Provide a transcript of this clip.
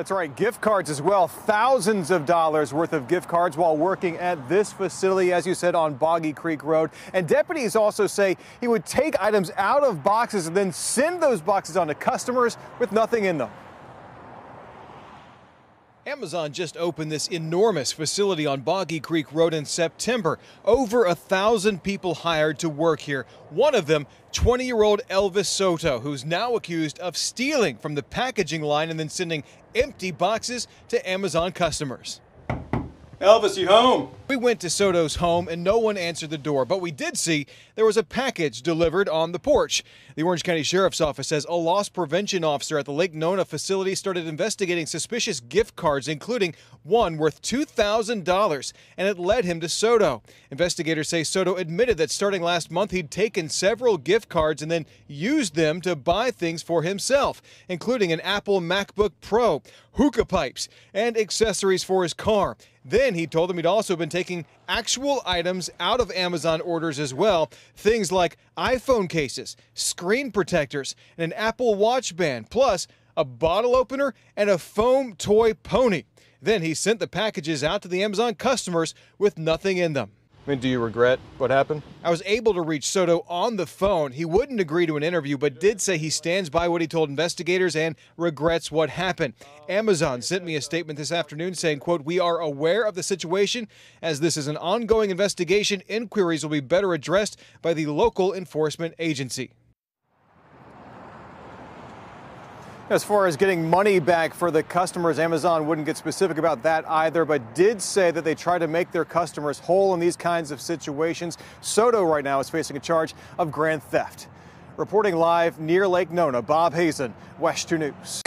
That's right, gift cards as well. Thousands of dollars worth of gift cards while working at this facility, as you said, on Boggy Creek Road. And deputies also say he would take items out of boxes and then send those boxes on to customers with nothing in them. Amazon just opened this enormous facility on Boggy Creek Road in September. Over a thousand people hired to work here. One of them, 20 year old Elvis Soto, who's now accused of stealing from the packaging line and then sending empty boxes to Amazon customers. Elvis, you home? We went to Soto's home and no one answered the door, but we did see there was a package delivered on the porch. The Orange County Sheriff's Office says a loss prevention officer at the Lake Nona facility started investigating suspicious gift cards, including one worth $2,000, and it led him to Soto. Investigators say Soto admitted that starting last month he'd taken several gift cards and then used them to buy things for himself, including an Apple MacBook Pro, hookah pipes, and accessories for his car. Then he told them he'd also been taking actual items out of Amazon orders as well. Things like iPhone cases, screen protectors, and an Apple Watch band, plus a bottle opener and a foam toy pony. Then he sent the packages out to the Amazon customers with nothing in them. I mean, do you regret what happened? I was able to reach Soto on the phone. He wouldn't agree to an interview, but did say he stands by what he told investigators and regrets what happened. Amazon sent me a statement this afternoon saying, quote, we are aware of the situation. As this is an ongoing investigation, inquiries will be better addressed by the local enforcement agency. As far as getting money back for the customers, Amazon wouldn't get specific about that either, but did say that they try to make their customers whole in these kinds of situations. Soto right now is facing a charge of grand theft. Reporting live near Lake Nona, Bob Hazen, WESH 2 News.